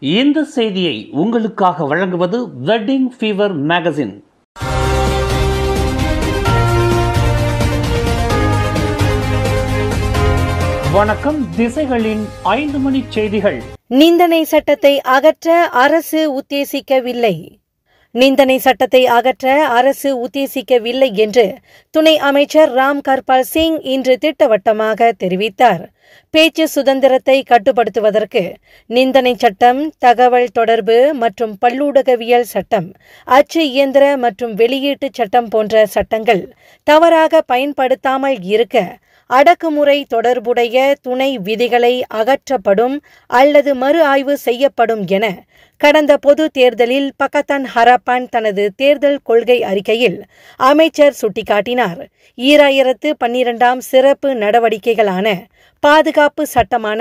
இந்த செய்தியை உங்களுக்காக வழங்குவது வெட்டிங் ஃபீவர் மேகசின் வணக்கம். திசைகளின் ஐந்து மணி செய்திகள். நிந்தனை சட்டத்தை அகற்ற அரசு உத்தேசிக்கவில்லை. நிந்தனை சட்டத்தை அகற்ற அரசு உத்தேசிக்கவில்லை என்று துணை அமைச்சர் ராம் கர்பால் சிங் இன்று திட்டவட்டமாக தெரிவித்தார். பேச்சு சுதந்திரத்தை கட்டுப்படுத்துவதற்கு நிந்தனை சட்டம் தகவல் தொடர்பு மற்றும் பல்லூடகவியல் சட்டம் அச்சு இயந்திர மற்றும் வெளியீட்டு சட்டம் போன்ற சட்டங்கள் தவறாக பயன்படுத்தாமல் இருக்க அடக்குமுறை தொடர்புடைய துணை விதிகளை அகற்றப்படும் அல்லது மறு ஆய்வு செய்யப்படும் என கடந்த பொது தேர்தலில் பக்கத்தான் ஹராப்பான் தனது தேர்தல் கொள்கை அறிக்கையில் அமைச்சர் சுட்டிக்காட்டினார். ஈராயிரத்து பன்னிரண்டாம் சிறப்பு நடவடிக்கைகளான பாதுகாப்பு சட்டமான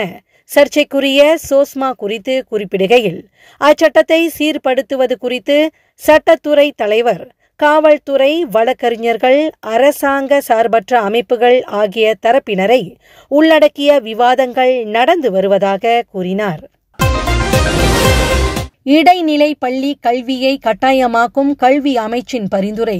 சர்ச்சைக்குரிய சோஸ்மா குறித்து குறிப்பிடுகையில் அச்சட்டத்தை சீர்படுத்துவது குறித்து சட்டத்துறை தலைவர் காவல்துறை வழக்கறிஞர்கள் அரசாங்க சார்பற்ற அமைப்புகள் ஆகிய தரப்பினரை உள்ளடக்கிய விவாதங்கள் நடந்து வருவதாக கூறினார். இடைநிலை பள்ளி கல்வியை கட்டாயமாக்கும் கல்வி அமைச்சின் பரிந்துரை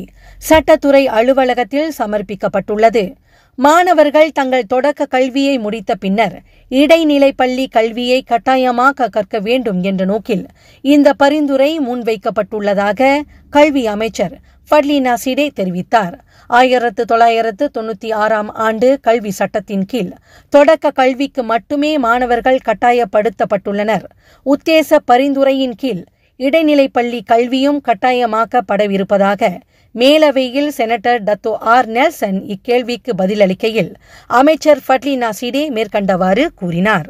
சட்டத்துறை அலுவலகத்தில் சமர்ப்பிக்கப்பட்டுள்ளது. மாணவர்கள் தங்கள் தொடக்க கல்வியை முடித்த பின்னர் இடைநிலை பள்ளி கல்வியை கட்டாயமாக கற்க வேண்டும் என்ற நோக்கில் இந்த பரிந்துரை முன்வைக்கப்பட்டுள்ளதாக கல்வி அமைச்சர் ஃபட்லினா சிடே தெரிவித்தார். ஆயிரத்து தொள்ளாயிரத்து தொண்ணூத்தி ஆறாம் ஆண்டு கல்வி சட்டத்தின் கீழ் தொடக்க கல்விக்கு மட்டுமே மாணவர்கள் கட்டாயப்படுத்தப்பட்டுள்ளனர். உத்தேச பரிந்துரையின் கீழ் இடைநிலை பள்ளி கல்வியும் கட்டாயமாக்கப்படவிருப்பதாக மேலவையில் செனட்டர் டத்தோ ஆர் நெல்சன் இக்கேள்விக்கு பதிலளிக்கையில் அமைச்சர் ஃபட்லி சிடே மேற்கண்டவாறு கூறினார்.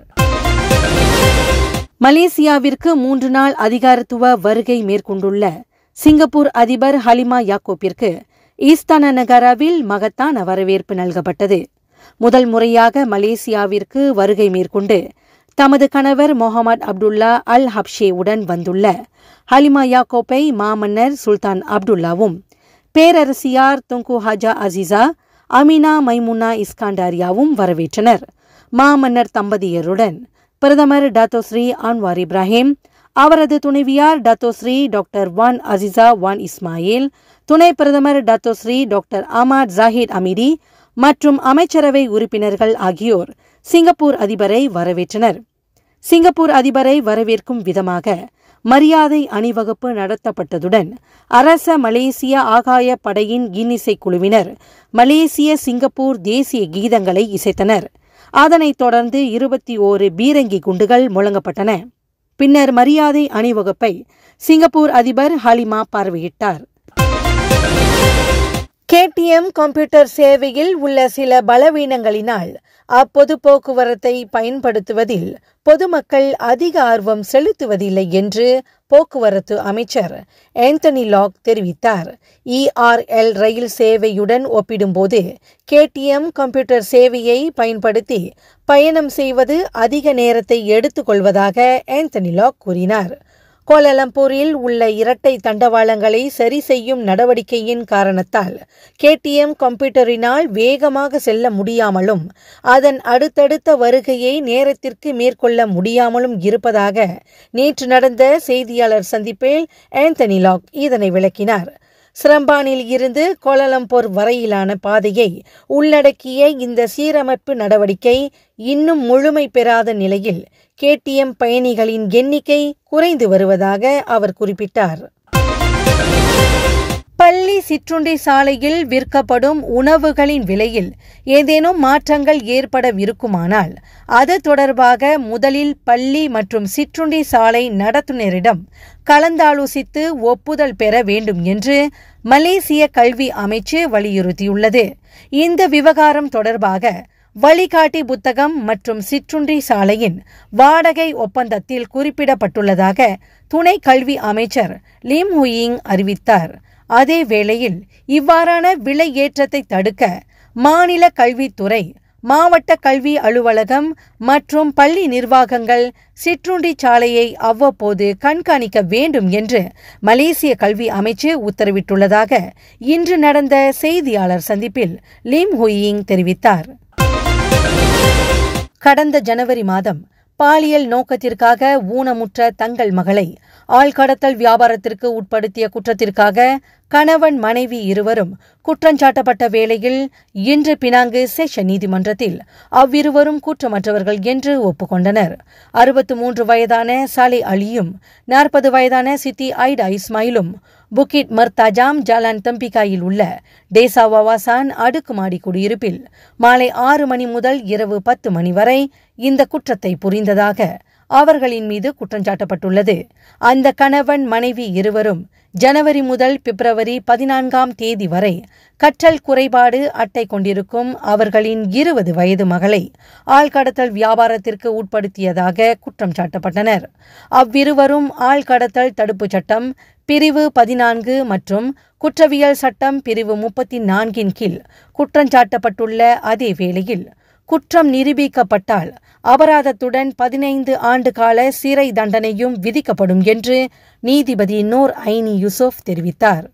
மலேசியாவிற்கு மூன்று நாள் அதிகாரத்துவ வருகை மேற்கொண்டுள்ள சிங்கப்பூர் அதிபர் ஹலிமா யாக்கோப்பிற்கு ஈஸ்தான நகராவில் மகத்தான வரவேற்பு நல்கப்பட்டது. முதல் முறையாக மலேசியாவிற்கு வருகை மேற்கொண்டு தமது கணவர் முகமது அப்துல்லா அல் ஹப்ஷேவுடன் வந்துள்ள. ஹலிமா யாக்கோப்பை மாமன்னர் சுல்தான் அப்துல்லாவும் பேரரசியார் Tunku Hajah Azizah Aminah Maimunah இஸ்காண்டாரியாவும் வரவேற்றனர். மாமன்னர் தம்பதியருடன் பிரதமர் டாத்தோஸ்ரீ அன்வார் இப்ராஹிம் அவரது துணைவியார் Datuk Seri doctor Wan Azizah Wan Ismail துணை பிரதமர் Datuk Seri doctor Ahmad Zahid Hamidi மற்றும் அமைச்சரவை உறுப்பினர்கள் ஆகியோர் சிங்கப்பூர் அதிபரை வரவேற்றனர். சிங்கப்பூர் அதிபரை வரவேற்கும் விதமாக மரியாதை அணிவகுப்பு நடத்தப்பட்டதுடன் அரச மலேசிய ஆகாய படையின் இன்னிசை குழுவினர் மலேசிய சிங்கப்பூர் தேசிய கீதங்களை இசைத்தனர். அதனைத் தொடர்ந்து இருபத்தி ஓரு பீரங்கி குண்டுகள் முழங்கப்பட்டன. பின்னர் மரியாதை அணிவகுப்பை சிங்கப்பூர் அதிபர் ஹலிமா பார்வையிட்டார். கேடிஎம் கம்ப்யூட்டர் சேவையில் உள்ள சில பலவீனங்களினால் அப்பொது போக்குவரத்தை பயன்படுத்துவதில் பொதுமக்கள் அதிக ஆர்வம் செலுத்துவதில்லை என்று போக்குவரத்து அமைச்சர் ஆந்தனி லாக் தெரிவித்தார். இஆர்எல் ரயில் சேவையுடன் ஒப்பிடும்போது கேடிஎம் கம்ப்யூட்டர் சேவையை பயன்படுத்தி பயணம் செய்வது அதிக நேரத்தை எடுத்துக்கொள்வதாக ஆந்தனி லாக் கூறினார். கோலலம்பூரில் உள்ள இரட்டை தண்டவாளங்களை சரி செய்யும் நடவடிக்கையின் காரணத்தால் கேடிஎம் கம்ப்யூட்டரினால் வேகமாக செல்ல முடியாமலும் அதன் அடுத்தடுத்த வருகையை நேரத்திற்கு மேற்கொள்ள முடியாமலும் இருப்பதாக நேற்று நடந்த செய்தியாளர் சந்திப்பில் ஆந்தனி லாக் இதனை விளக்கினார். சிரம்பானில் இருந்து கோலலம்பூர் வரையிலான பாதையை உள்ளடக்கிய இந்த சீரமைப்பு நடவடிக்கை இன்னும் முழுமை பெறாத நிலையில் கேடிஎம் பயணிகளின் எண்ணிக்கை குறைந்து வருவதாக அவர் குறிப்பிட்டார். பள்ளி சிற்றுண்டி சாலையில் விற்கப்படும் உணவுகளின் விலையில் ஏதேனும் மாற்றங்கள் ஏற்பட இருக்குமானால் அது தொடர்பாக முதலில் பள்ளி மற்றும் சிற்றுண்டி சாலை நடத்துனரிடம் கலந்தாலோசித்து ஒப்புதல் பெற வேண்டும் என்று மலேசிய கல்வி அமைச்சு வலியுறுத்தியுள்ளது. இந்த விவகாரம் தொடர்பாக வழிகாட்டி புத்தகம் மற்றும் சிற்றுண்டி சாலையின் வாடகை ஒப்பந்தத்தில் குறிப்பிடப்பட்டுள்ளதாக துணை கல்வி அமைச்சர் லிம் ஹுயிங் அறிவித்தார். அதே வேளையில் இவ்வாறான விலை ஏற்றத்தை தடுக்க மாநில கல்வித்துறை மாவட்ட கல்வி அலுவலகம் மற்றும் பள்ளி நிர்வாகங்கள் சிற்றுண்டி சாலையை அவ்வப்போது கண்காணிக்க வேண்டும் என்று மலேசிய கல்வி அமைச்சு உத்தரவிட்டுள்ளதாக இன்று நடந்த செய்தியாளர் சந்திப்பில் லிம் ஹுயிங் தெரிவித்தார். கடந்த ஜனவரி மாதம் பாலியல் நோக்கத்திற்காக ஊனமுற்ற தங்கள் மகளை ஆள்கடத்தல் வியாபாரத்திற்கு உட்படுத்திய குற்றத்திற்காக கணவன் மனைவி இருவரும் குற்றஞ்சாட்டப்பட்ட வேளையில் இன்று பினாங்கு செஷன் நீதிமன்றத்தில் அவ்விருவரும் குற்றமற்றவர்கள் என்று ஒப்புக்கொண்டனர். அறுபத்து மூன்று வயதான சாலை அலியும் நாற்பது வயதான சித்தி ஐடா இஸ்மாயிலும் புக்கிட் மர்தாஜாம் ஜாலான் தம்பிகாயில் உள்ள டேசா வவாசான் அடுக்குமாடி குடியிருப்பில் மாலை ஆறு மணி முதல் இரவு பத்து மணி வரை இந்த குற்றத்தை புரிந்ததாக அவர்களின் மீது குற்றஞ்சாட்டப்பட்டுள்ளது. அந்த கணவன் மனைவி இருவரும் ஜனவரி முதல் பிப்ரவரி பதினான்காம் தேதி வரை கற்றல் குறைபாடு அட்டை கொண்டிருக்கும் அவர்களின் இருபது வயது மகளை ஆள்கடத்தல் வியாபாரத்திற்கு உட்படுத்தியதாக குற்றம் சாட்டப்பட்டனர். அவ்விருவரும் ஆள்கடத்தல் தடுப்புச் சட்டம் பிரிவு பதினான்கு மற்றும் குற்றவியல் சட்டம் பிரிவு முப்பத்தி நான்கின் கீழ் குற்றஞ்சாட்டப்பட்டுள்ள அதே வேளையில் குற்றம் நிரூபிக்கப்பட்டால் அபராதத்துடன் பதினைந்து ஆண்டு கால சிறை தண்டனையும் விதிக்கப்படும் என்று நீதிபதி நூர் ஐனி யூசுப் தெரிவித்தார்.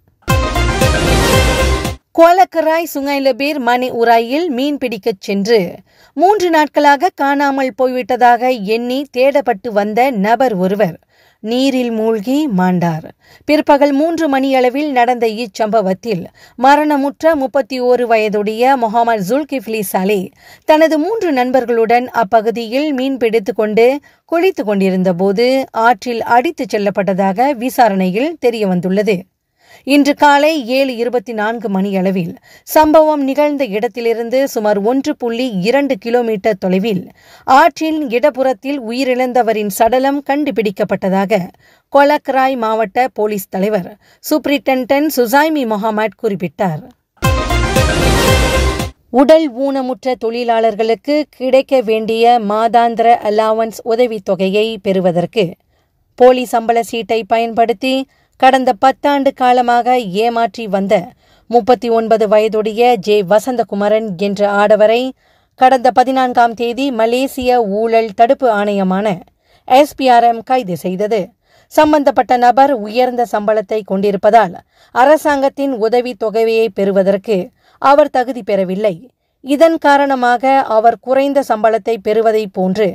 கோலக்கராய் சுங்கைலபீர் மணி உராயில் மீன் பிடிக்கச் சென்று மூன்று நாட்களாக காணாமல் போய்விட்டதாக எண்ணி தேடப்பட்டு வந்த நபர் ஒருவர். நீரில் மூழ்கி மாண்டார். பிற்பகல் மூன்று மணியளவில் நடந்த இச்சம்பவத்தில் மரணமுற்ற முப்பத்தி ஓரு வயதுடைய முகமது ஜுல்கிஃப்லி சலே தனது மூன்று நண்பர்களுடன் அப்பகுதியில் மீன் பிடித்து கொண்டு குளித்துக் கொண்டிருந்தபோது ஆற்றில் அடித்துச் செல்லப்பட்டதாக விசாரணையில் தெரியவந்துள்ளது. இன்று காலை ஏழு இருபத்தி நான்கு மணியளவில் சம்பவம் நிகழ்ந்த இடத்திலிருந்து சுமார் ஒன்று புள்ளி இரண்டு கிலோமீட்டர் தொலைவில் ஆற்றின் இடப்புறத்தில் உயிரிழந்தவரின் சடலம் கண்டுபிடிக்கப்பட்டதாக கொலக்ராய் மாவட்ட போலீஸ் தலைவர் சூப்ரிண்டன்டன் சுசைமி முகமட் குறிப்பிட்டார். உடல் ஊனமுற்ற தொழிலாளர்களுக்கு கிடைக்க வேண்டிய மாதாந்திர அலாவன்ஸ் உதவித்தொகையை பெறுவதற்கு போலி சம்பள சீட்டை பயன்படுத்தி கடந்த பத்தாண்டு காலமாக ஏமாற்றி வந்த முப்பத்தி ஒன்பது வயதுடைய ஜே. வசந்தகுமரன் என்ற ஆடவரை கடந்த பதினான்காம் தேதி மலேசிய ஊழல் தடுப்பு ஆணையமான எஸ்பிஆர்எம் கைது செய்தது. சம்பந்தப்பட்ட நபர் உயர்ந்த சம்பளத்தை கொண்டிருப்பதால் அரசாங்கத்தின் உதவி தொகையை பெறுவதற்கு அவர் தகுதி பெறவில்லை. இதன் காரணமாக அவர் குறைந்த சம்பளத்தை பெறுவதைப் போன்று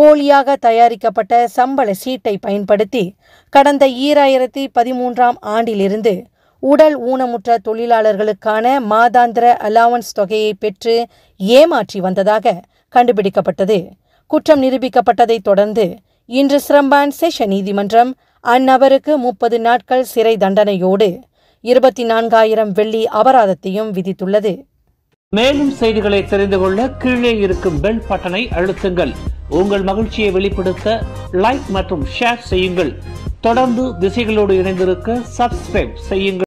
போலியாக தயாரிக்கப்பட்ட சம்பள சீட்டை பயன்படுத்தி கடந்த ஈராயிரத்தி பதிமூன்றாம் ஆண்டிலிருந்து உடல் ஊனமுற்ற தொழிலாளர்களுக்கான மாதாந்திர அலாவன்ஸ் தொகையை பெற்று ஏமாற்றி வந்ததாக கண்டுபிடிக்கப்பட்டது. குற்றம் நிரூபிக்கப்பட்டதைத் தொடர்ந்து இன்று சிரம்பான் செஷன் நீதிமன்றம் அந்நபருக்கு முப்பது நாட்கள் சிறை தண்டனையோடு இருபத்தி நான்காயிரம் வெள்ளி அபராதத்தையும் விதித்துள்ளது. மேலும் செய்திகளை தெரிந்து கொள்ள கீழே இருக்கும் பெல் பட்டனை அழுத்துங்கள். உங்கள் மகிழ்ச்சியை வெளிப்படுத்த லைக் மற்றும் ஷேர் செய்யுங்கள். தொடர்ந்து திசைகளோடு இணைந்திருக்க சப்ஸ்கிரைப் செய்யுங்கள்.